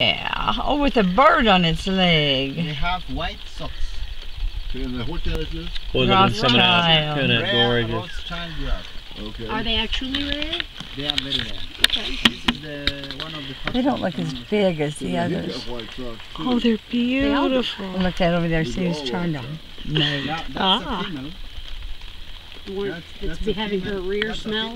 Yeah. Oh, with a bird on its leg. We have white socks. And? Well, some Rothschild. kind of Rare gorgeous. Rothschild. Okay. Are they actually rare? They are very rare. Okay. This is the one of the They don't look as big as the others. Oh, they're beautiful. Look at over there. See who's turned on. No. Ah. The That's- that's that's having her rear that's smell?